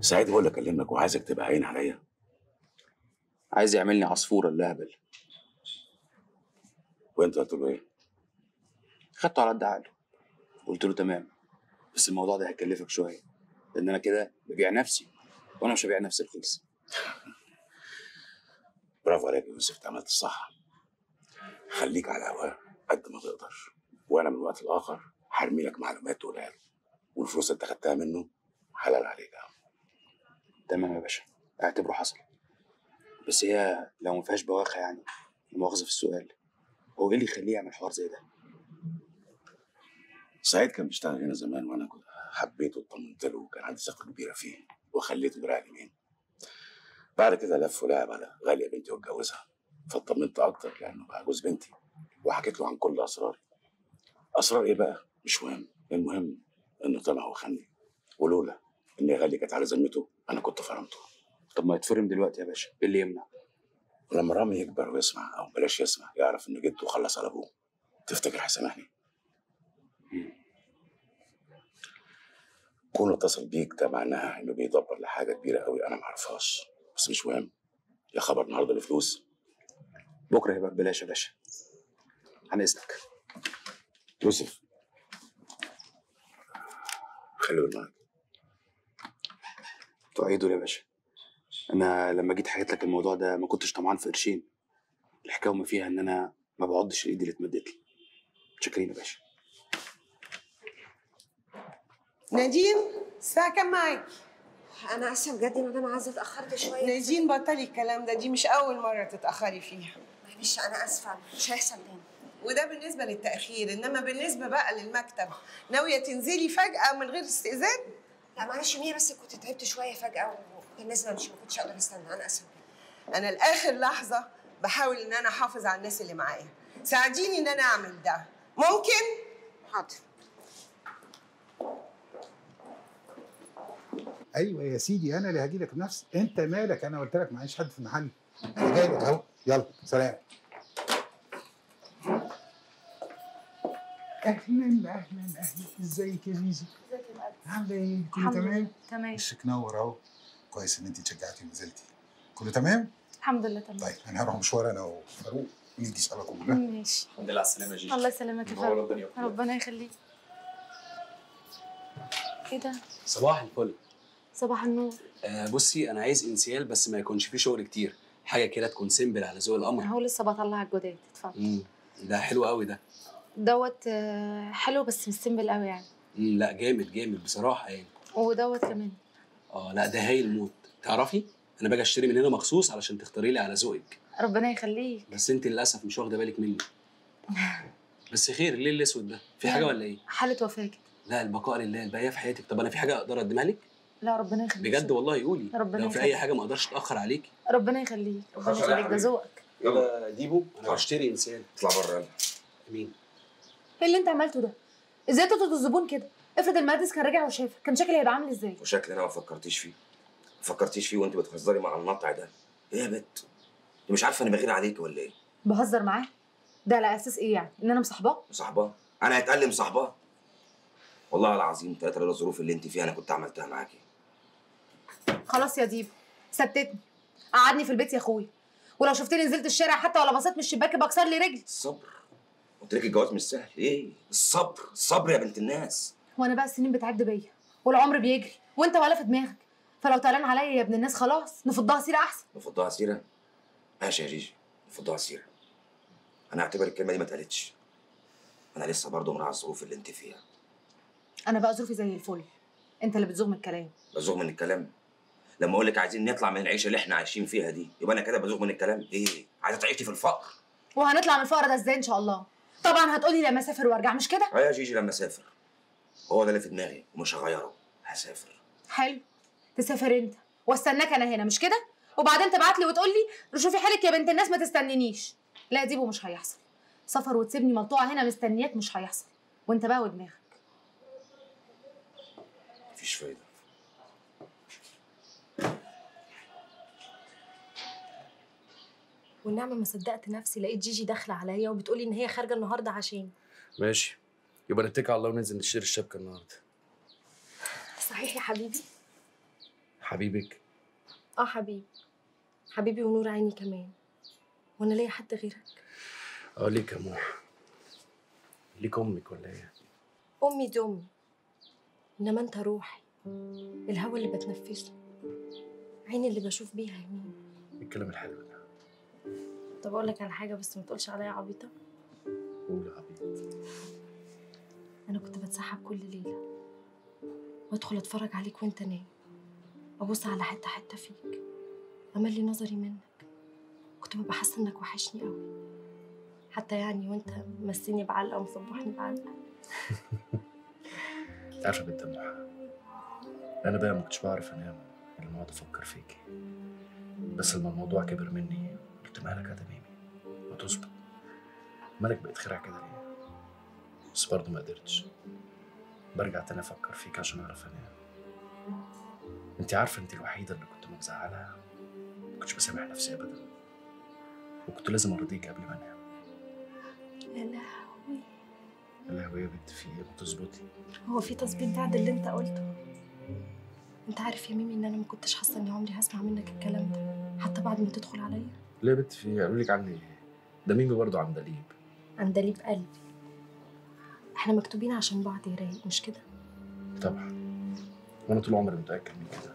سعيد هو اللي كلمك وعايزك تبقى عين عليا. عايز يعملني عصفوره اللهبل وانت قلت له إيه؟ خدته على قد عقله. قلت له تمام بس الموضوع ده هيكلفك شوية لأن أنا كده ببيع نفسي وأنا مش هبيع نفسي رخيص برافو عليك يا يوسف عملت الصح. خليك على هواه قد ما تقدر وأنا من وقت لآخر هرمي لك معلومات تقولها له والفلوس اللي أنت خدتها منه حلال عليك يا عم. تمام يا باشا. اعتبره حصل. بس هي لو ما فيهاش بواخة يعني المؤاخذه في السؤال هو إيه اللي يخليه يعمل حوار زي ده؟ سعيد كان بيشتغل هنا زمان وأنا كنت حبيته وطمنت له وكان عندي ثقة كبيرة فيه وخليته دراع اليمين. بعد كده لف ولعب على غالية بنتي واتجوزها فاطمنت أكتر لأنه بقى جوز بنتي وحكيت له عن كل أسراري. أسرار إيه بقى؟ مش مهم المهم إنه طلع وخني ولولا إن غالية كانت على ذمته أنا كنت فرمته. طب ما يتفرم دلوقتي يا باشا إيه اللي يمنع؟ ولما رامي يكبر ويسمع أو بلاش يسمع يعرف ان جده خلص على أبوه. تفتكر هيسامحني؟ كونه اتصل بيك ده معناها إنه بيدبر لحاجة كبيرة قوي أنا ما اعرفهاش بس مش مهم. يا خبر النهارده الفلوس بكرة هيبقى ببلاش يا باشا. عن إذنك. يوسف. خلي بالك. تعيدوا يا باشا. أنا لما جيت حكيت لك الموضوع ده ما كنتش طمعان في قرشين. الحكاية وما فيها إن أنا ما بعضش الايد اللي اتمدت لي. متشكرين يا باشا. نادين الساعة كام معاكي؟ أنا آسفة بجد ان أنا عايزة اتاخرت شوية. نادين بطلي الكلام ده دي مش أول مرة تتأخري فيها. معلش أنا آسفة مش هيحصل تاني. وده بالنسبة للتأخير إنما بالنسبة بقى للمكتب. ناوية تنزلي فجأة من غير استئذان؟ لا معلش مية بس كنت تعبت شوية فجأة وبالنسبة مش ما كنتش أقدر أستنى. أنا آسفة. أنا لآخر لحظة بحاول إن أنا أحافظ على الناس اللي معايا. ساعديني إن أنا أعمل ده. ممكن؟ حاضر. أيوه يا سيدي أنا اللي هجي لك بنفسي أنت مالك؟ أنا قلت لك معيش حد في المحل. أنا جاي لك أهو. يلا سلام. أهلا أهلا أهلا. إزيك يا زيزي عامله إيه؟ كله الحمد لله. تمام؟ تمام. وشك نور اهو كويس إن انت اتشجعتي ونزلتي كله تمام؟ الحمد لله تمام. طيب أنا هروح مشوار أنا وفاروق طول ها؟ ماشي. الحمد لله على السلامة يا جيجي الله يسلمك يا كلها. ربنا يخليك. إيه ده؟ صباح الفل. صباح النور. آه بصي أنا عايز إنسيال بس ما يكونش فيه شغل كتير. حاجة كده تكون simple على ذوق القمر هو لسه بطلع الجداد. اتفضل. ده حلو قوي ده. دوت آه، حلو بس مش simple قوي يعني. لا جامد جامد بصراحة يعني. ودوت كمان. آه لا ده هايل موت. تعرفي؟ أنا باجي أشتري من هنا مخصوص علشان تختاري لي على ذوقك. ربنا يخليك. بس أنت للأسف مش واخدة بالك مني. بس خير ليه الأسود ده. في حاجة ولا إيه؟ حالة وفاة كده. لا البقاء لله الباقيه في حياتك. طب أنا في حاجة أقدر أقدمها لك؟ لا ربنا يخليك. بجد والله قولي. ربنا لو في يخليك. اي حاجة ما أقدرش أتأخر عليكي ربنا يخليك. ربنا يخليك ده ذوقك. يلا ديبو. أنا بشتري إنسان. اطلع بره يلا. مين إيه اللي انت عملته ده؟ إزاي تطرد الزبون كده؟ افرض المهندس كان راجع وشافك كان شكلي هيبقى عامل إزاي؟ وشكل أنا ما فكرتيش فيه. ما فكرتيش فيه وانت بتهزري مع النطع ده. إيه يا بت؟ انت مش عارفة أنا بغير عليك ولا إيه؟ بهزر معاه؟ ده على أساس إيه يعني؟ ان أنا مصاحباه؟ مصاحباه؟ أنا هتقلم صاحباه والله العظيم تلاتة لولا الظروف اللي انت فيها أنا كنت عملتها معاكي. خلاص يا ديبو ثبتني قعدني في البيت يا اخويا ولو شفتني نزلت الشارع حتى ولا بصيت من الشباك بكسر لي رجلي. الصبر قلت لك الجواز مش سهل. إيه؟ الصبر. الصبر يا بنت الناس. وأنا بقى السنين بتعد بيا والعمر بيجري وانت ولا في دماغك. فلو تعلن عليا يا ابن الناس خلاص نفضها سيرة أحسن. نفضها سيرة؟ ماشي يا جيجي نفضها سيرة. أنا أعتبر الكلمة دي ما اتقالتش. أنا لسه برضه مراعي الظروف اللي أنت فيها. أنا بقى ظروفي زي الفل. أنت اللي بتزوغ من الكلام. بزوغ من الكلام؟ لما أقول لك عايزين نطلع من العيشة اللي إحنا عايشين فيها دي يبقى أنا كده بزوغ من الكلام؟ إيه؟ عايزة تعيشي في الفقر؟ وهنطلع من الفقر ده إزاي إن شاء الله؟ طبعا هتقولي لما أسافر وأرجع مش كده؟ آه يا جيجي لما أسافر. هو ده اللي في دماغي ومش هغيره. هسافر. حلو. تسافر أنت. واستناك أنا هنا مش كده؟ وبعدين تبعت لي وتقول لي شوفي حالك يا بنت الناس ما تستنينيش. لا ديبو مش هيحصل. سفر وتسيبني ملطوعه هنا مستنياك مش هيحصل. وانت بقى ودماغك. مفيش فايدة. والنعمة ما صدقت نفسي لقيت جيجي داخلة عليا وبتقولي إن هي خارجة النهاردة عشان ماشي. يبقى نتكل على الله وننزل نشتري الشبكة النهارده. صحيح يا حبيبي. حبيبك. آه حبيبي. حبيبي ونور عيني كمان. وأنا ليا حد غيرك. آه ليك يا موح ليك أمك ولا إيه؟ أمي دي أمي. إنما أنت روحي. الهوا اللي بتنفسه. عيني اللي بشوف بيها يمين. الكلام الحلو ده. طب أقول لك على حاجة بس ما تقولش عليا عبيطة. قول عبيط. أنا كنت بتسحب كل ليلة وأدخل أتفرج عليك وأنت نايم. ابص على حتة حتة فيك. املي نظري منك. كنت ببقى حاسة إنك وحشني قوي حتى يعني وأنت مسيني بعلقة ومصبحني بعلقة. انت عارفه بنت أنا بقى ما كنتش بعرف أنام إلا ما أقعد أفكر فيكي بس لما الموضوع كبر مني قلت مالك يا تميمي ما تظبط مالك بقيت خرع كده ليه؟ بس برضه ما قدرتش. برجع تاني أفكر فيك عشان أعرف انام أنت عارفة أنت الوحيدة اللي كنت مزعلها ما كنتش بسامح نفسي ابدا. وكنت لازم أرضيك قبل ما أنام. يا لهوي. الهوية يا بنت في إيه؟ ما تظبطي هو في تظبيط بعد اللي أنت قلته. أنت عارف يا ميمي إن أنا ما كنتش حاسة إني عمري هسمع منك الكلام ده حتى بعد ما تدخل عليا؟ ليه يا بنت في إيه قالوا لك عني إيه ده ميمي برضه عندليب عندليب قلبي. إحنا مكتوبين عشان بعض يا رايق مش كده؟ طبعا. وأنا طول عمري متأكد من كده.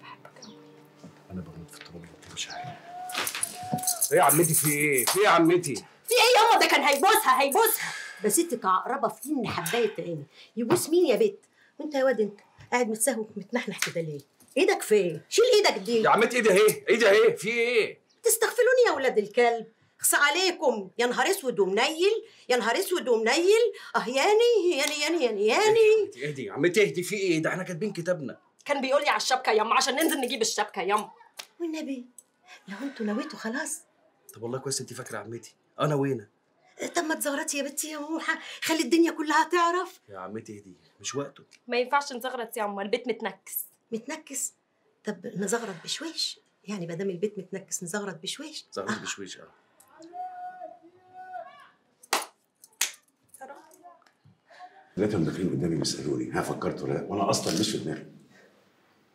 بحبك قوي أنا بموت في الطلب اللي انت مش عارف إيه يا عمتي في إيه؟ في إيه يا عمتي؟ في إيه ياما ده كان هيبوسها هيبوسها. بس انت كعقربة في سن حباية عيني. يبوس مين يا بت وأنت يا واد أنت قاعد متسهوك متنحنح كده ليه؟ إيدك فين؟ شيل إيدك دي. يا عمتي إيه ده إيه إيه ده إيه في إيه؟ تستغفلوني يا ولاد الكلب. اخص عليكم. يا نهار أسود ومنيل يا نهار أسود ومنيل. أه ياني ياني ياني ياني ياني. اهدي اهدي يا عمتي اهدي في إيه؟ ده إحنا كاتبين كتابنا. كان بيقول لي على الشبكة ياما عشان ننزل نجيب الشبكة ياما والنبي لو أنتوا نويتوا خلاص. طب والله كويس انت فاكرة عمتي. أنا وين طب ما تزغرطي يا بنتي يا موحه خلي الدنيا كلها تعرف. يا عمتي اهدي مش وقته. ما ينفعش نزغرط يا عم البيت متنكس. متنكس. طب نزغرط بشويش. يعني ما دام البيت متنكس نزغرط بشويش. زغلت بشويش آه. لقيتهم داخلين قدامي بيسألوني ها فكرت ولا لأ؟ وأنا أصلا مش في دماغي.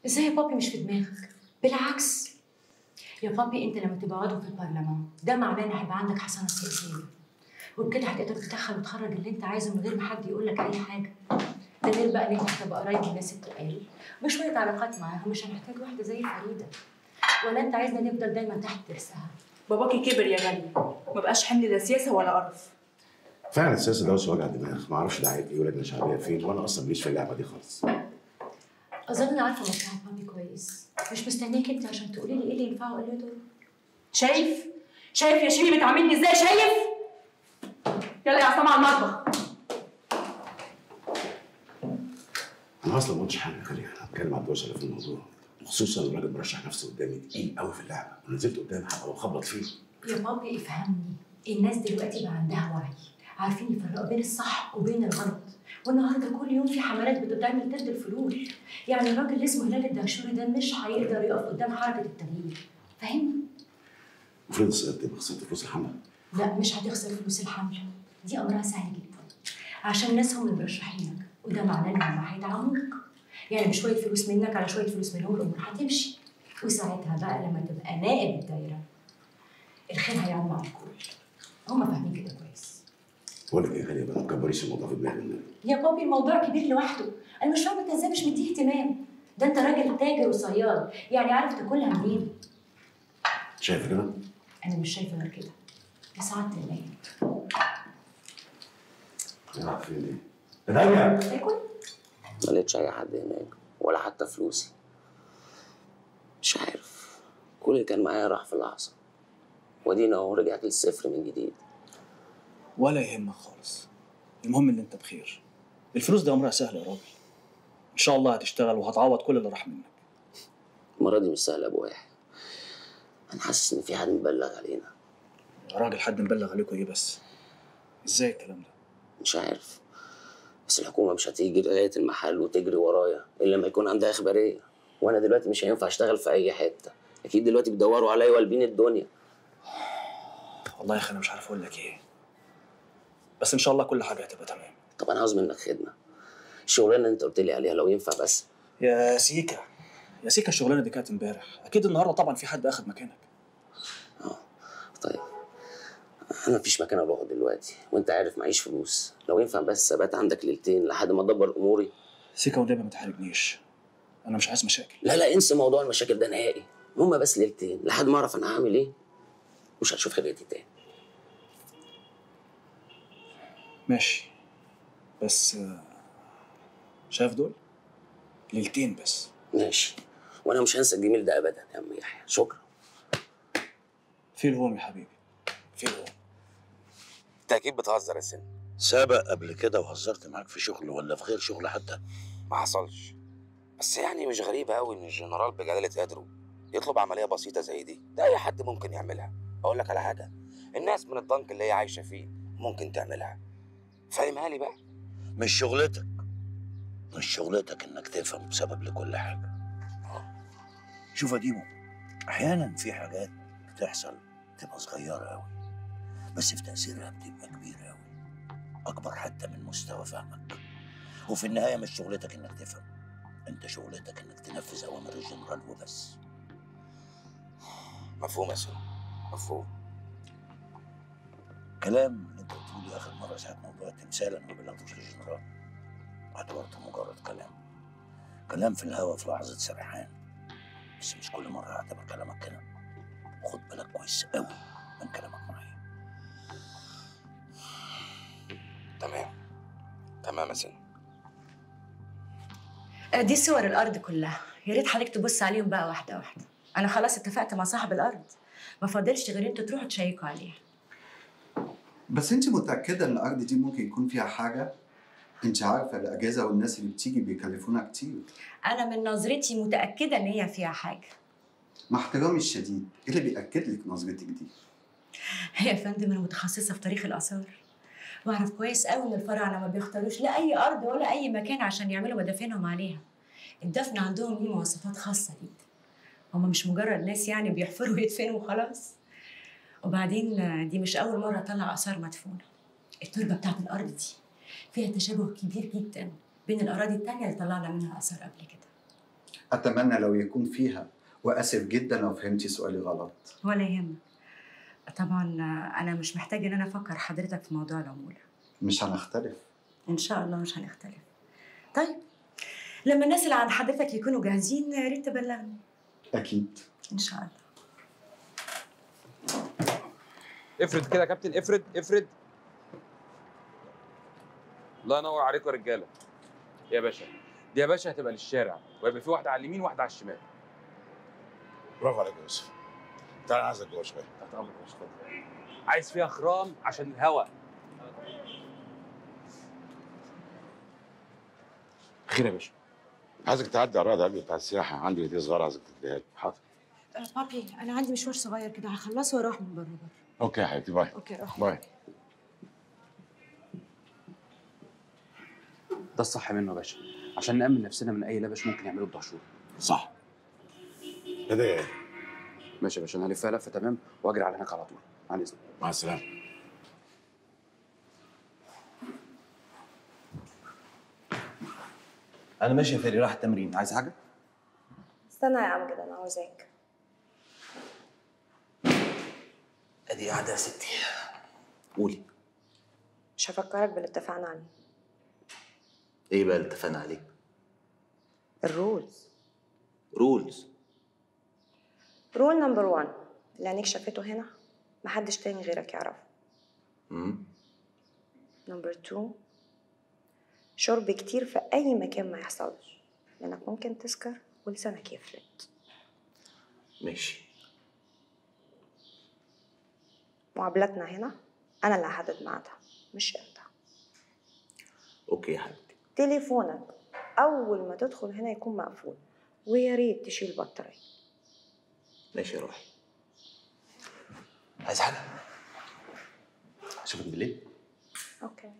إزاي يا بابي مش في دماغك؟ بالعكس. يا بابي أنت لما تبقى عضو في البرلمان ده معناه إن هيبقى عندك حصانه سياسية. وبكده هتقدر تدخل وتخرج اللي أنت عايزه من غير ما حد يقول لك أي حاجة. ده غير بقى ان انت هتبقى قريب من الناس التقال بشويه علاقات معاهم مش هنحتاج واحدة زي فريدة. ولا أنت عايزنا نفضل دايما تحت ترسها؟ باباكي كبر يا غالية ما بقاش حمل لا سياسة ولا قرف. فعلا السياسة ده وجع دماغ ما أعرفش ده عيب إيه ولادنا شعبية فين وأنا أصلا ماليش في اللعبة دي خالص. أظن عارفة مصلحة بابي كويس. مش مستنياك أنت عشان تقولي لي إيه اللي ينفعه وايه اللي يضر شايف؟ شايف يا شيري بتعاملني إزاي شايف؟ يلا يا عصام على المطبخ. أنا أصلا ما قلتش حاجة خليها أنا بتكلم على الدوشه في الموضوع. خصوصا الراجل مرشح نفسه قدامي تقيل قوي في اللعبة. ونزلت قدامي هبقى بخبط فيه. يا بابي افهمني. الناس دلوقتي بقى عندها وعي. عارفين يفرقوا بين الصح وبين الغلط. والنهاردة كل يوم في حملات بتتعمل ضد الفلول. يعني الراجل اللي اسمه هلال الدهشوري ده مش هيقدر يقف قدام حركة التغيير. فاهمني المفروض تبقى خسرت فلوس الحملة؟ لا مش هتخسر فلوس الحملة. دي أمرها سهل جدا. عشان الناس هم اللي مرشحينك. وده معناه ان هم هيدعموك. يعني بشويه فلوس منك على شوية فلوس منهم الأمور هتمشي وساعتها بقى لما تبقى نائب الدايرة الخير هيعم على الكل. هم فاهمين كده كويس. بقول لك إيه يا غالية ما تكبريش الموضوع في النبي. يا بابي الموضوع كبير لوحده. أنا مش فاهمة انت إزاي مش مديه اهتمام. ده أنت راجل تاجر وصياد. يعني عارف تاكلها منين؟ شايف كده؟ أنا مش شايفة غير كده. يا سعادة النايب راح فين دي؟ ما لقيتش أي حد هناك ولا حتى فلوسي. مش عارف. كل اللي كان معايا راح في لحظه ودينا أهو رجعت للصفر من جديد. ولا يهمك خالص. المهم إن أنت بخير. الفلوس ده أمرها سهل يا راجل. إن شاء الله هتشتغل وهتعوض كل اللي راح منك. المرة دي مش سهلة يا أبو يحيى أنا حاسس إن في حد مبلغ علينا. يا راجل حد مبلغ عليكم إيه بس؟ إزاي الكلام ده؟ مش عارف. الحكومة مش هتيجي لغاية المحل وتجري ورايا إلا لما يكون عندها إخبارية. وأنا دلوقتي مش هينفع أشتغل في أي حتة. أكيد دلوقتي بيدوروا عليا وقلبين الدنيا. والله يا أخي أنا مش عارف أقول لك إيه. بس إن شاء الله كل حاجة هتبقى تمام. طب أنا عاوز منك خدمة. الشغلانة اللي أنت قلت لي عليها لو ينفع بس. يا سيكا. يا سيكا الشغلانة دي كانت إمبارح. أكيد النهارده طبعا في حد أخد مكانك. طيب. أنا مفيش مكان أروحه دلوقتي وأنت عارف معيش فلوس. لو ينفع بس ابات عندك ليلتين لحد ما أدبر أموري. سيكا والنبي ما تحرجنيش. أنا مش عايز مشاكل. لا لا انسى موضوع المشاكل ده نهائي. هما بس ليلتين. لحد ما أعرف أنا هعمل إيه. مش هتشوف خلقتي تاني. ماشي. بس شايف دول؟ ليلتين بس. ماشي. وأنا مش هنسى الجميل ده ابدا يا عم يحيى. شكرا. في الهوم يا حبيبي. في الهوم انت أكيد بتهزر يا سن سابق قبل كده وهزرت معاك في شغل ولا في غير شغل حتى؟ ما حصلش. بس يعني مش غريبة قوي إن الجنرال بجلالة قدره يطلب عملية بسيطة زي دي. ده أي حد ممكن يعملها. أقول لك على حاجة. الناس من الضنك اللي هي عايشة فيه ممكن تعملها. فاهمها لي بقى؟ مش شغلتك. مش شغلتك إنك تفهم سبب لكل حاجة. شوف يا ديمو أحيانا في حاجات بتحصل تبقى صغيرة قوي بس في تاثيرها بتبقى كبيره قوي أكبر حتى من مستوى فهمك. وفي النهاية مش شغلتك إنك تفهم. أنت شغلتك إنك تنفذ أوامر الجنرال وبس. مفهوم يا سن مفهوم. كلام اللي أنت قلته لي آخر مرة ساعة موضوع التمثال أنا ما بلغتوش للجنرال. اعتبرته مجرد كلام. كلام في الهوا في لحظة سرحان. بس مش كل مرة اعتبر كلامك كده. خد بالك كويس قوي من كلامك. تمام. تمام يا سن آه، دي صور الأرض كلها. يا ريت حضرتك تبص عليهم بقى واحدة واحدة. أنا خلاص اتفقت مع صاحب الأرض. ما فاضلش غير أنتوا تروحوا تشيكوا عليها بس انت متأكدة إن الأرض دي ممكن يكون فيها حاجة؟ انت عارفة الأجهزة والناس اللي بتيجي بيكلفونا كتير. أنا من نظرتي متأكدة إن هي فيها حاجة. مع احترامي الشديد إيه اللي بيأكد لك نظرتك دي؟ يا فندم أنا متخصصة في تاريخ الآثار. واعرف كويس قوي ان الفراعنة ما بيختاروش لا أي أرض ولا أي مكان عشان يعملوا مدافنهم عليها. الدفن عندهم ليه مواصفات خاصة جدا هم مش مجرد ناس يعني بيحفروا ويدفنوا وخلاص. وبعدين دي مش أول مرة اطلع آثار مدفونة. التربة بتاعت الأرض دي فيها تشابه كبير جدا بين الأراضي التانية اللي طلعنا منها آثار قبل كده. أتمنى لو يكون فيها وآسف جدا لو فهمتي سؤالي غلط. ولا يهمك. طبعا أنا مش محتاجة إن أنا أفكر حضرتك في موضوع العمولة. مش هنختلف. إن شاء الله مش هنختلف. طيب لما الناس اللي عند حضرتك يكونوا جاهزين يا ريت تبلغني. أكيد. إن شاء الله. افرد كده يا كابتن افرد افرد الله ينور عليكم يا رجالة. يا باشا دي يا باشا هتبقى للشارع ويبقى في واحدة على اليمين وواحدة على الشمال. برافو عليك يا يوسف. تعال عايزك جوه شوية. تحت امرك اتفضل. عايز فيها خرام عشان الهواء. خير يا باشا. عايزك تعدي على الرائد بتاع السياحة. عندي هدية صغيرة عايزك تديها لي. حاضر. أه بابي أنا عندي مشوار صغير كده. هخلصه وأروح من بره بره okay يا حبيبتي bye. okay روح. bye. ده الصح منه يا باشا. عشان نأمن نفسنا من أي لبش ممكن يعمله بدهشور صح. هدية. ماشي يا باشا أنا هلفها لفة تمام؟ وأجري على هناك على طول. عن إذنك مع السلامة. أنا ماشي يا فادي رايح التمرين. عايز حاجة؟ استنى يا عم كده أنا عاوزاك. أدي قاعدة يا ستي. قولي. مش هفكرك باللي اتفقنا عليه. إيه بقى اللي اتفقنا عليه؟ ال rules. rules. rule number 1 اللي عينيك شافته هنا محدش تاني غيرك يعرفه. امم number 2 شرب كتير في أي مكان ما يحصلش. لأنك ممكن تسكر ولسانك يفلت ماشي. مقابلتنا هنا أنا اللي هحدد ميعادها مش أنت. okay يا حبيبتي. تليفونك أول ما تدخل هنا يكون مقفول ويا ريت تشيل بطاريه ماشي يا روحي. عايز حاجة؟ اشوفك بالليل. أوكي.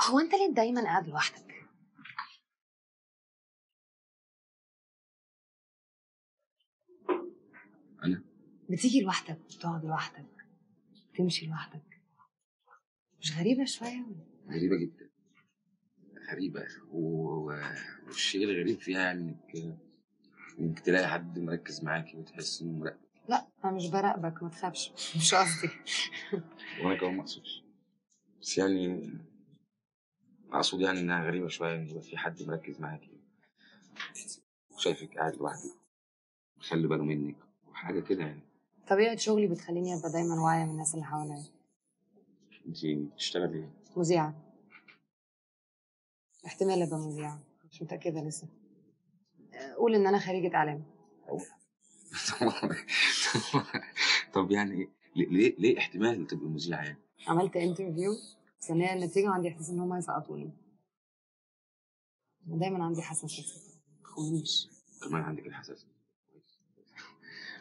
هو أنت ليه دايما قاعد لوحدك؟ أنا؟ بتيجي لوحدك بتقعد لوحدك تمشي لوحدك. مش غريبة شوية؟ غريبة جدا. غريبة و- والشيء الغريب فيها انك إنك تلاقي حد مركز معاكي وتحس إنه مراقب لا أنا مش براقبك ما تخافش. مش قصدي. وأنا كمان ما أقصدش. بس يعني أقصد يعني إنها غريبة شوية إن يبقى في حد مركز معاكي وشايفك قاعد لوحدك. مخلي باله منك. وحاجة كده يعني. طبيعة شغلي بتخليني أبقى دايما واعية من الناس اللي حواليا. انت بتشتغلي إيه؟ مذيعة. احتمال أبقى مذيعة مش متأكدة لسه قول إن أنا خريجة إعلام طب يعني إيه؟ ليه ليه, احتمال تبقى مذيعة يعني؟ عملت انترفيو مستنية النتيجة وعندي إحساس إن هما يسقطوني أنا دايما عندي حساسية متخونيش كمان عندك الحساسية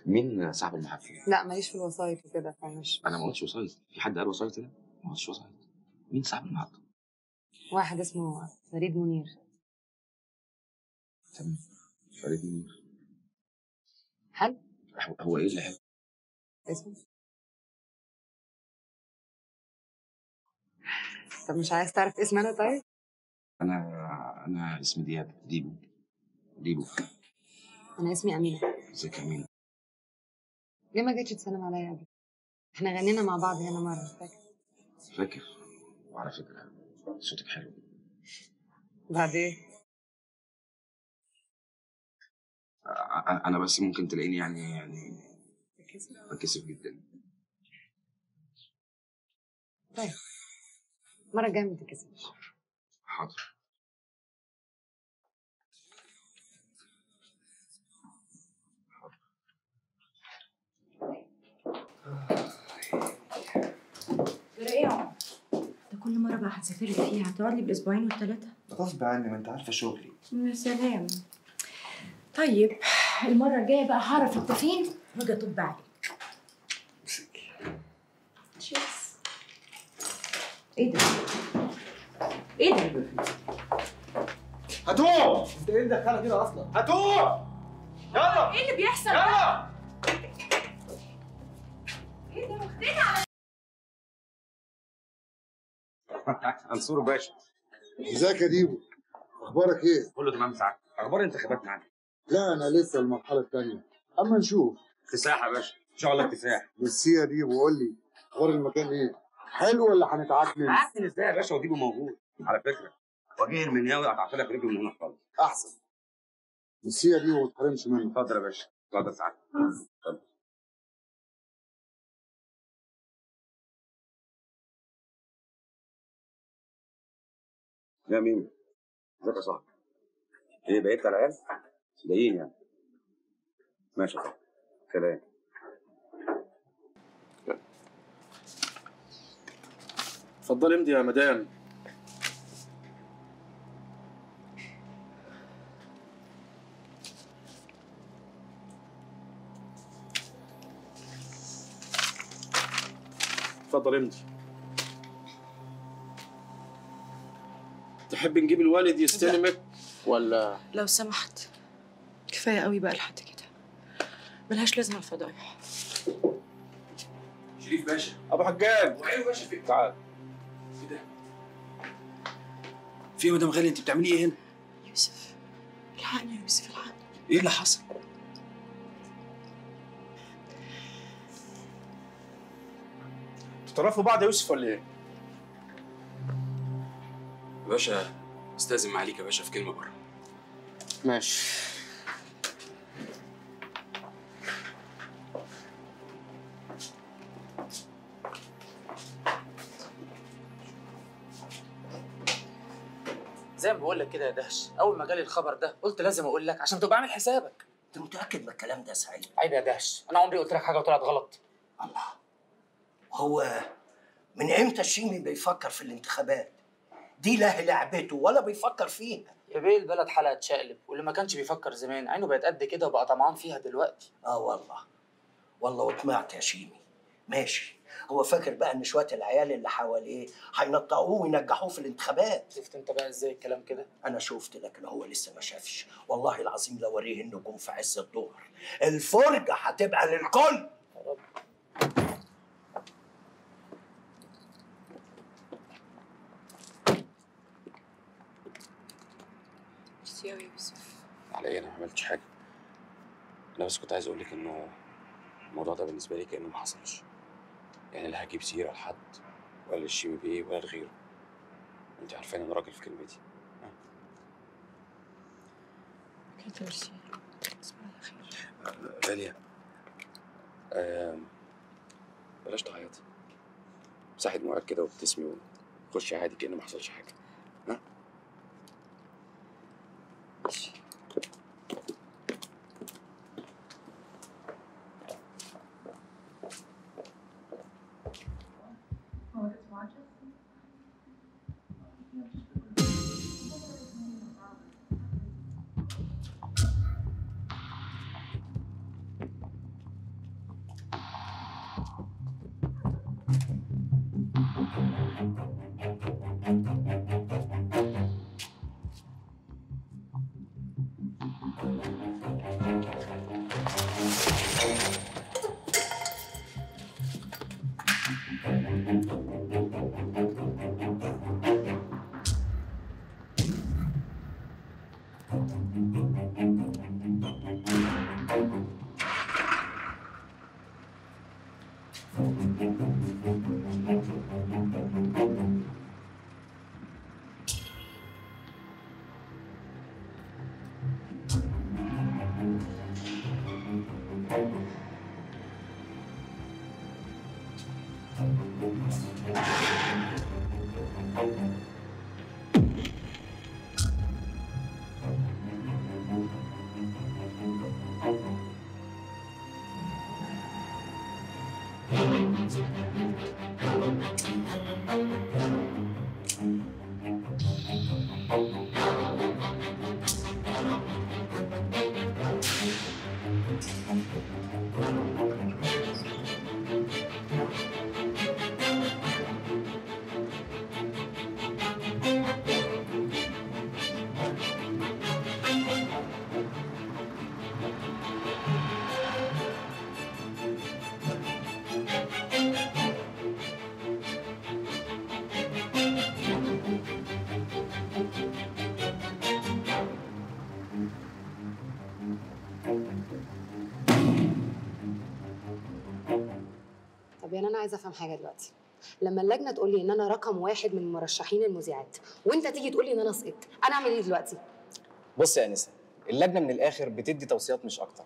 مين صاحب المحفل؟ لا ماليش في الوسايط وكده فمش أنا ما قلتش وسايط في حد قال وسايط هنا؟ ما قلتش وسايط مين صاحب المحطة؟ واحد اسمه فريد منير تمام فريد منير حلو هو- إيه اللي حلو؟ اسمه طب مش عايز تعرف اسم أنا طيب؟ أنا أنا اسمي دياب ديبو ديبو أنا اسمي أمينة إزيك يا مين؟ ليه ما جيتش تسلم عليا قبل؟ إحنا غنينا مع بعض هنا مرة فاكر؟ فاكر وعلى فكرة صوتك حلو. بعدين؟ أنا بس ممكن تلاقيني يعني يعني بكسف جدا. طيب. المرة الجاية ما تتكسفش حاضر. إيه ده كل مرة بقى هتسافر لي فيها هتقعد لي بالأسبوعين والثلاثة غصب عني ما انت عارفة شغلي. يا سلام. طيب المرة الجاية بقى هعرف انت فين وأجي أطب عليك. إيه ده؟ إيه ده؟ هتوع انت إيه اللي دخلها كده أصلا؟ هتوع يلا! إيه اللي بيحصل؟ يلا! منصور باشا. ازيك يا ديبو أخبارك إيه؟ كله تمام ساعات أخبار الانتخابات معاك لا أنا لسه المرحلة الثانية أما نشوف. اكتساح يا باشا. إن شاء الله اكتساح ميرسي يا ديبو قول لي أخبار المكان إيه؟ حلو ولا هنتعكنن عارفين إزاي يا باشا؟ وديبو موجود. على فكرة. وجيه المنياوي قطعت لك رجله من هنا خالص. أحسن. ميرسي يا ديبو ما تحرمش منه. اتفضل يا باشا. اتفضل ساعات يا مين ازيك يا صاحبي؟ إيه بقيت على العيال؟ باين يعني. ماشي يا صاحبي. سلام. اتفضلي امضي يا مدام. اتفضل امضي. تحب نجيب الوالد يستلمك ولا؟ لو سمحت. كفاية قوي بقى لحد كده. ملهاش لازمة الفضايح. شريف باشا. أبو حجاج. وعينه باشا فيك تعال. إيه ده. في يا مدام غالي؟ أنت بتعملي إيه هنا؟ يوسف الحقني يا يوسف الحقني. إيه اللي حصل؟ تعرفوا بعض يا يوسف ولا إيه؟ باشا أستأذن معاليك يا باشا في كلمة بره. ماشي. زي ما بقول لك كده يا دهش أول ما جالي الخبر ده قلت لازم أقول لك عشان تبقى عامل حسابك. أنت متأكد من الكلام ده يا سعيد؟ عيب يا دهش أنا عمري قلت لك حاجة وطلعت غلط. هو من إمتى الشيمي بيفكر في الانتخابات؟ دي لا لعبته ولا بيفكر فيها. يا بيه البلد حلقه تشقلب واللي ما كانش بيفكر زمان عينه بقت قد كده وبقى طمعان فيها دلوقتي. آه والله. والله وطمعت يا شيمي. ماشي. هو فاكر بقى إن شوية العيال اللي حواليه هينطقوه وينجحوه في الانتخابات؟ شفت أنت بقى إزاي الكلام كده؟ أنا شفت لكن هو لسه ما شافش. والله العظيم لو وريه النجوم في عز الظهر الفرجة هتبقى للكل ميرسي قوي يا يوسف على إيه أنا ما عملتش حاجة. أنا بس كنت عايز أقول لك إنه الموضوع ده بالنسبة لي كأنه ما حصلش. يعني لا هجيب سيرة لحد ولا للشيمي بيه ولا لغيره. أنت عارفين أنا راجل في كلمتي. ميرسي غاليه آم، بلاش تعيطي مساحة دموعك كده وابتسمي وخشي عادي كأن ما حصلش حاجة. ها؟ طب يعني أنا عايزة أفهم حاجة دلوقتي. لما اللجنة تقول لي إن أنا رقم واحد من مرشحين المذيعات وأنت تيجي تقول لي إن أنا سقطت أنا أعمل إيه دلوقتي؟ بص يا أنسة اللجنة من الآخر بتدي توصيات مش أكتر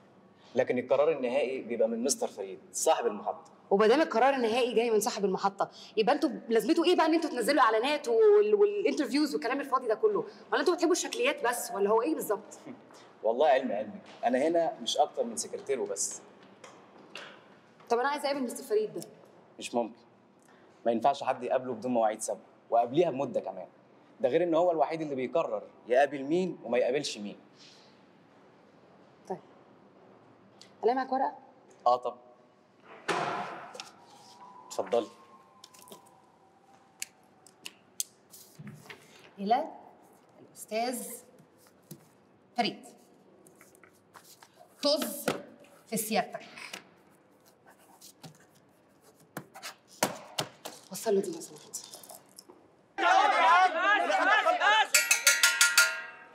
لكن القرار النهائي بيبقى من مستر فريد صاحب المحطة. وما دام القرار النهائي جاي من صاحب المحطة يبقى أنتوا لازمته إيه بقى إن أنتوا تنزلوا إعلانات وال... وال interviews والكلام الفاضي ده كله؟ ولا أنتوا بتحبوا الشكليات بس ولا هو إيه بالظبط؟ والله علمي علمك أنا هنا مش أكتر من سكرتير وبس طب أنا عايزة أقابل مستر فريد ده. مش ممكن. ما ينفعش حد يقابله بدون مواعيد سابقة وقبليها بمدة كمان. ده غير إن هو الوحيد اللي بيقرر يقابل مين وما يقابلش مين. الاقي معاك ورقة؟ آه طب اتفضلي. إلى الأستاذ فريد. طز في سيادتك. وصل له دي لو سمحت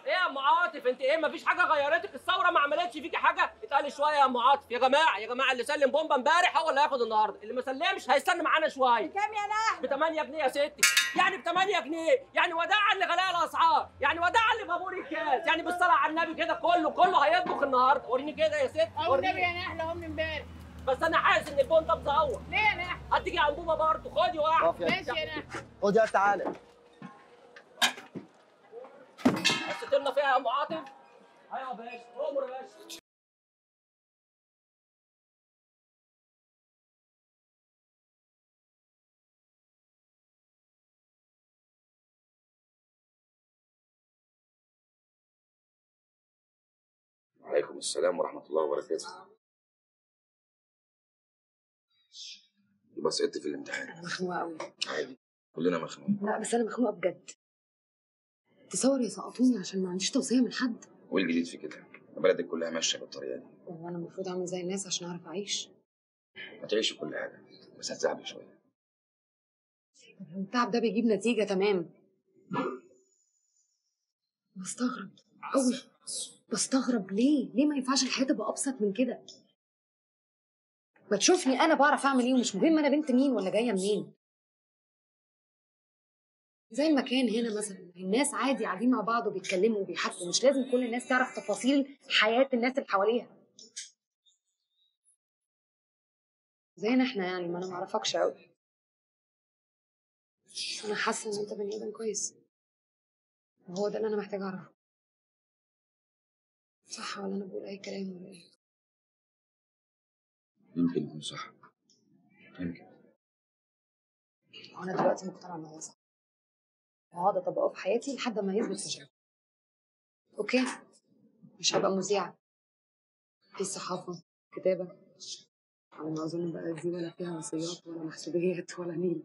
إيه يا أم عاطف أنت إيه؟ مفيش حاجة غيرتك؟ الثورة ما عملتش فيكي حاجة؟ اتقل شوية يا أم عاطف. يا جماعة يا جماعة اللي سلم بومبا امبارح هو اللي هياخد النهارده. اللي ما سلمش هيستنى معانا شوية. بكام يا نحل ب 8 جنيه يا ستي. يعني ب 8 جنيه. يعني وداعا لغلاء الأسعار. يعني وداعا لبابور الكاس. يعني بالصلاة على النبي كده كله كله هيطبخ النهارده. وريني كده يا ست. وريني. النبي يا نحله هم امبارح. بس أنا حاسس إن البون ده مزور ليه يا نحله هتيجي انبوبه برضه. خدي واحد. ماشي يا نحله خد يا تعالى. بس لنا فيها يا أم عاطف. أيوه يا باشا. أمر يا باشا. وعليكم السلام ورحمة الله وبركاته. يبقى سقطت في الامتحان. مخنوقة قوي عادي. كلنا مخنوق لا بس أنا مخنوقة بجد. تصور يسقطوني عشان ما عنديش توصية من حد. وايه الجديد في كده؟ بلدك كلها ماشية بالطريقة دي. هو أنا المفروض أعمل زي الناس عشان أعرف أعيش. ما تعيش كل حاجة بس هتزعل شوية. طب لو التعب ده بيجيب نتيجة تمام. بستغرب قوي بستغرب ليه؟ ليه ما ينفعش الحياة تبقى أبسط من كده؟ ما تشوفني أنا بعرف أعمل إيه ومش مهم أنا بنت مين ولا جاية منين. زي المكان هنا مثلا الناس عادي قاعدين مع بعض وبيتكلموا وبيحكوا مش لازم كل الناس تعرف تفاصيل حياة الناس اللي حواليها. زينا إحنا يعني ما أنا معرفكش قوي أنا حاسة إن أنت بني آدم كويس. وهو ده اللي أنا محتاجة أعرفه. صح ولا أنا بقول أي كلام ولا إيه؟ يمكن يكون صح. يمكن وأنا دلوقتي مقتنعة إن هو صح. وهقعد أطبقه في حياتي لحد ما يثبت في شغلي أوكي؟ مش هبقى مذيعة. في الصحافه كتابة. على ما أظن بقى دي ولا فيها وصيات ولا محسوبيات ولا نيل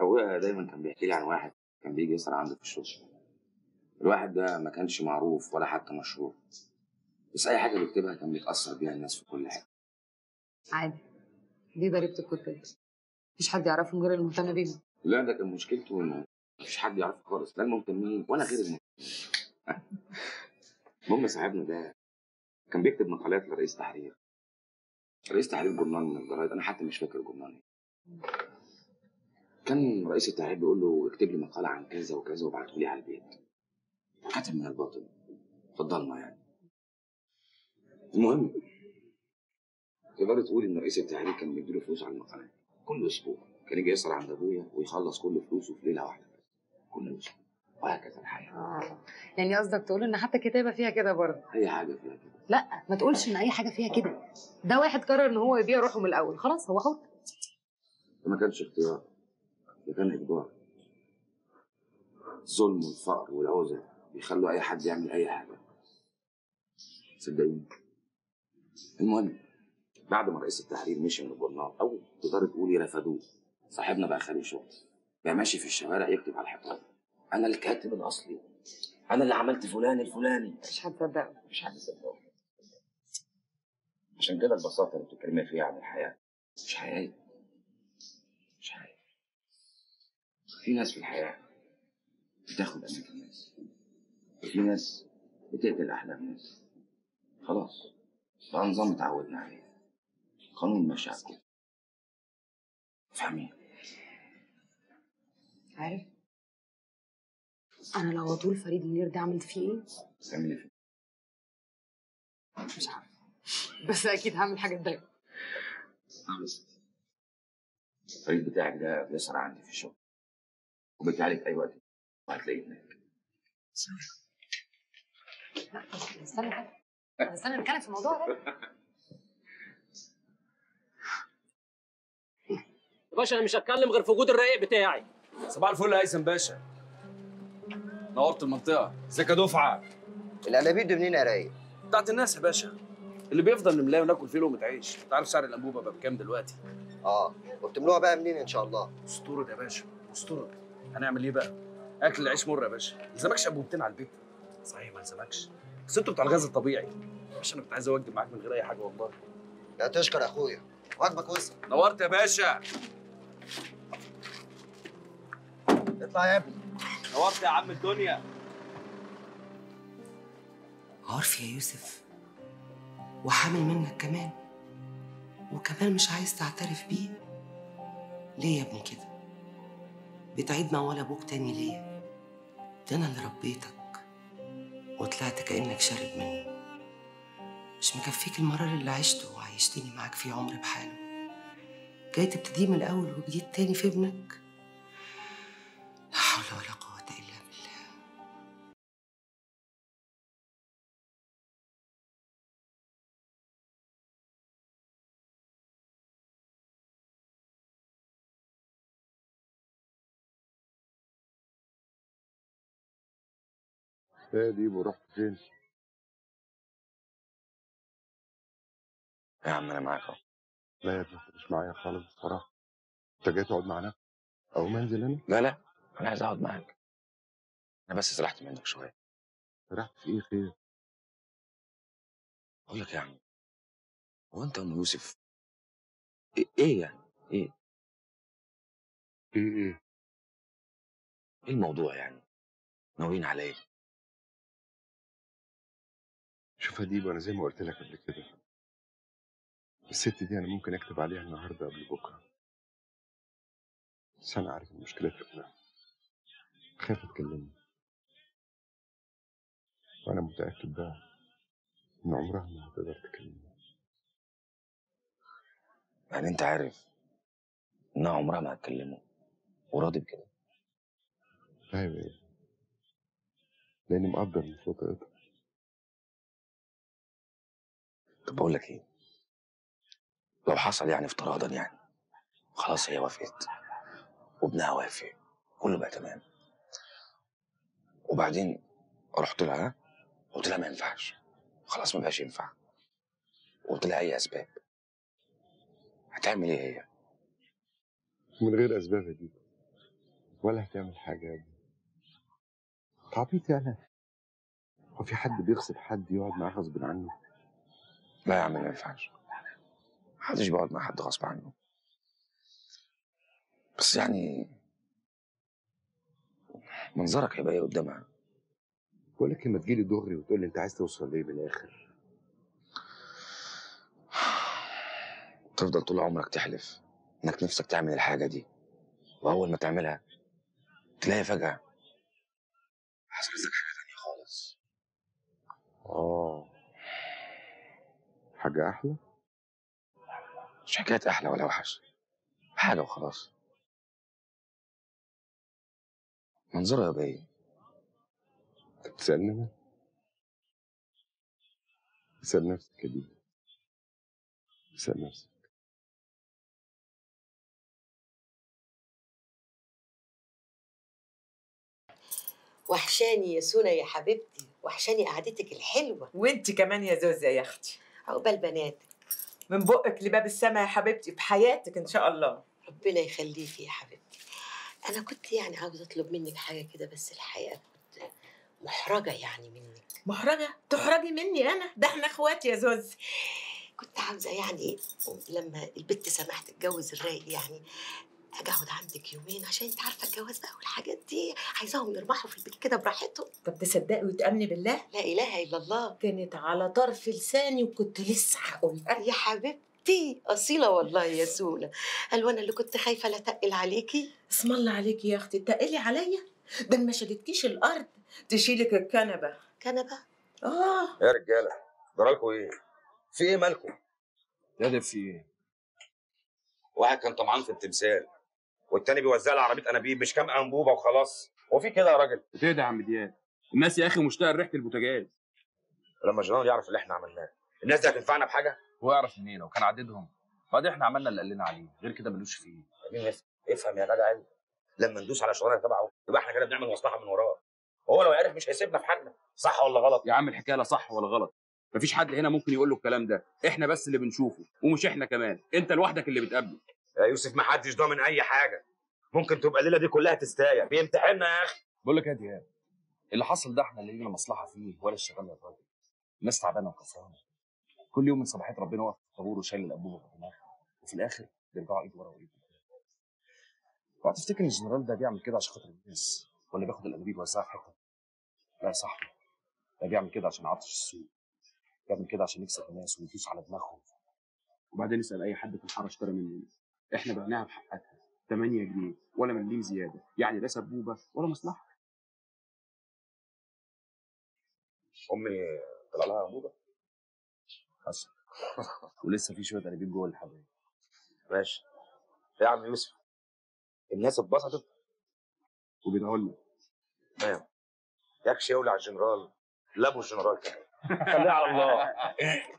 أبويا دايما كان بيحكي لي عن واحد كان بيجي يسهر عنده في الشغل. الواحد ده ما كانش معروف ولا حتى مشهور. بس أي حاجة بيكتبها كان بيتأثر بيها الناس في كل حتة عادي. دي ضريبه الكتاب مفيش حد يعرفهم غير المهتم بيهم. لا ده كان مشكلته إنه مفيش حد يعرفه خالص. لا المهتمين ولا غير المهتمين. المهم صاحبنا ده كان بيكتب مقالات لرئيس تحرير. رئيس تحرير جورنال من الجرايد. أنا حتى مش فاكر جورنال. كان رئيس التحرير بيقول له اكتب لي مقالة عن كذا وكذا وابعته لي على البيت. كاتب من الباطن في الضلمه يعني. المهم تقدر تقول إن رئيس التحرير كان بيديله فلوس على المقالات كل أسبوع. كان يجي يسهر عند أبويا ويخلص كل فلوسه في ليلة واحدة كل أسبوع. وهكذا الحياة. آه. يعني قصدك تقول إن حتى الكتابه فيها كده برضه؟ أي حاجة فيها كده. لا ما تقولش إن أي حاجة فيها كده. ده واحد قرر إن هو يبيع روحه من الأول. خلاص هو حر. ده ما كانش اختيار. ده كان إجبار. الظلم والفقر والعوزة بيخلوا أي حد يعمل أي حاجة. صدقيني. المهم بعد ما رئيس التحرير مشي من الجورنال أو تقدر تقولي رفضوه صاحبنا بقى خالي شغل. بقى ماشي في الشوارع يكتب على الحيطان أنا الكاتب الأصلي. أنا اللي عملت فلان الفلاني. مش هتصدقه. مش حد عشان كده البساطة اللي بتتكلمي فيها عن الحياة مش حقيقية. مش حقيقية. في ناس في الحياة بتاخد اماكن الناس وفي ناس بتقتل أحلام الناس. خلاص. بقى نظام اتعودنا عليه. قانون ماشي على الكل فاهمين؟ عارف؟ أنا لو أطول فريد منير ده عملت فيه إيه؟ تعملي فيه مش عارفه بس أكيد هعمل حاجة تضايقه بس الفريق بتاعك ده بيسهر عندي في الشغل. وبيتعالج أي وقت وهتلاقيه هناك. لا استنى بقى طب استنى نتكلم في الموضوع ده. يا باشا أنا مش هتكلم غير في وجود الرايق بتاعي. صباح الفل يا هيثم باشا. نورت المنطقة. إزيك يا دفعة؟ الأنابيب دي منين يا رايق؟ بتاعت الناس يا باشا. اللي بيفضل نملاه وناكل فيه لقمة عيش. انت عارف سعر الأنبوبة بقى بكام دلوقتي؟ آه وبتملوها بقى منين إن شاء الله؟ أسطورة يا باشا أسطورة. هنعمل إيه بقى؟ أكل العيش مر يا باشا. ما يلزمكش انبوبتين على البيت؟ صحيح ما يلزمكش بس أنتوا بتوع الغاز الطبيعي. يا باشا أنا كنت عايز أوجب معاك من غير أي حاجة والله. لا تشكر يا أخويا. واجبك وسط نورت يا باشا. اطلع يا ابني. نورت يا عم الدنيا. عارف يا يوسف وحامل منك كمان وكمان مش عايز تعترف بيه. ليه يا ابني كده؟ بتعيد موال أبوك تاني ليه؟ ده أنا اللي ربيتك. وطلعت كأنك شارب مني مش مكفيك المرار اللي عشته وعيشتني معاك فيه عمر بحاله. جاي تبتديه من الأول وجديد تاني في ابنك؟ لا حول ولا قوة إيه دي ورحت فين؟ يا عم أنا معاك أهو لا يا ابني مش معايا خالص بصراحة أنت جاي تقعد معانا؟ أو منزل أنا؟ لا لا أنا عايز أقعد معاك أنا بس سرحت منك شوية رحت في إيه خير؟ أقول لك يا عم هو أنت ام يوسف إيه, إيه يعني إيه إيه إيه؟ إيه الموضوع يعني ناويين على إيه شوف يا ديب أنا زي ما قلت لك قبل كده الست دي أنا ممكن أكتب عليها النهارده قبل بكرة. بس أنا عارف إن مشكلتها في نفسها خايف اتكلمني وأنا متأكد بقى إن عمرها ما هتقدر تكلمني. يعني أنت عارف انها عمرها ما هتكلمه؟ وراضي بكده؟ أيوه لأني مقدر مش طاقتها. طب بقول لك إيه؟ لو حصل يعني افتراضا يعني خلاص هي وافقت وابنها وافق كله بقى تمام. وبعدين رحت لها قلت لها ما ينفعش خلاص ما بقاش ينفع. قلت لها أي أسباب؟ هتعمل إيه هي؟ من غير أسباب ديب ولا هتعمل حاجة ابني تعبيط يعني. هو في حد بيغصب حد يقعد معاه غصب عنه؟ لا يا عم ما ينفعش. محدش بيقعد مع حد غصب عنه. بس يعني منظرك هيبقى إيه قدامها؟ بقول لك لما تجيلي دغري وتقول لي انت عايز توصل ليه من الآخر تفضل طول عمرك تحلف إنك نفسك تعمل الحاجة دي. وأول ما تعملها تلاقي فجأة. حصلت لك حاجة تانية خالص. آه. حاجة أحلى؟ مش حكايه أحلى ولا اوحش حاجة وخلاص. منظرها يبقى انت بتسألني أنا؟ اسال نفسك يا ديب اسال نفسك. وحشاني يا سونا يا حبيبتي. وحشاني قعدتك الحلوة. وأنت كمان يا زوزة يا أختي. عقبال بناتك. من بقك لباب السما يا حبيبتي في حياتك إن شاء الله. ربنا يخليكي يا حبيبتي. أنا كنت يعني عاوزة أطلب منك حاجة كده بس الحقيقة كنت محرجة يعني منك. محرجة؟ تحرجي مني أنا؟ ده إحنا اخوات يا زوز. كنت عاوزة يعني لما البت سماح تتجوز الرايق يعني أجي اقعد عندك يومين عشان انت عارفة الجواز بقى والحاجات دي. عايزاهم يرمحوا في البيت كده براحتهم. طب تصدقي وتامني بالله؟ لا إله إلا الله. كانت على طرف لساني وكنت لسه هقولها. يا حبيبتي أصيلة والله يا سونا قال وأنا اللي كنت خايفة لا تقل عليكي. اسم الله عليكي يا أختي. تقلي عليا؟ ده ما شالتكيش الأرض تشيلك الكنبة. كنبة؟ آه. يا رجالة جرالكوا إيه؟ في إيه مالكم يا في إيه؟ واحد كان طمعان في التمثال. والتاني بيوزع لي عربية أنابيب مش كام أنبوبة وخلاص. هو في كده يا راجل؟ بتهدى يا عم دياب. الناس يا أخي مشتاقه لريحة البوتاجاز. لما جنرال يعرف اللي إحنا عملناه. الناس دي هتنفعنا بحاجة؟ هو يعرف منين؟ لو كان عددهم. بعدين إحنا عملنا اللي قال لنا عليه. غير كده ملوش فيه. افهم يا جدع انت. لما ندوس على شغلانة تبعه يبقى إحنا كده بنعمل مصلحة من وراه. هو لو عرف مش هيسيبنا في حالنا. صح ولا غلط؟ يا عم الحكاية لا صح ولا غلط. مفيش حد هنا ممكن يقول له الكلام ده. إحنا بس اللي بنشوفه ومش إحنا كمان. أنت لوحدك اللي بتقابله. يا يوسف ما حدش ضامن أي حاجة. ممكن تبقى الليلة دي كلها تستايا بيمتحننا يا أخي. بقول لك يا دياب اللي حصل ده إحنا اللي لينا مصلحة فيه ولا الشغال يا راجل. الناس تعبانة وكسرانه كل يوم من صباحيه ربنا واقف في الطابور وشايل الانبوبه في دماغها وفي الآخر بيرجعوا ايد ورا وايد قدام تفتكر الجنرال ده بيعمل كده عشان خاطر الناس ولا بياخد الانابيب يوزعها في حتة؟ لا يا صاحبي ده بيعمل كده عشان يعطش السوق. بيعمل كده عشان يكسب الناس ويدوس على دماغهم. وبعدين اسال أي حد في الحارة اشترى مننا إحنا بعناها بحقها 8 جنيه ولا مليم زيادة يعني لا سبوبه ولا مصلحة. أمي طلع لها انبوبه حصل. ولسه في شوية انابيب جوه الحبايب ماشي. يا عم يوسف؟ الناس اتبسطت؟ وبيدعوا لنا تمام. يكش يولع الجنرال. لابو الجنرال كمان. خليها على الله.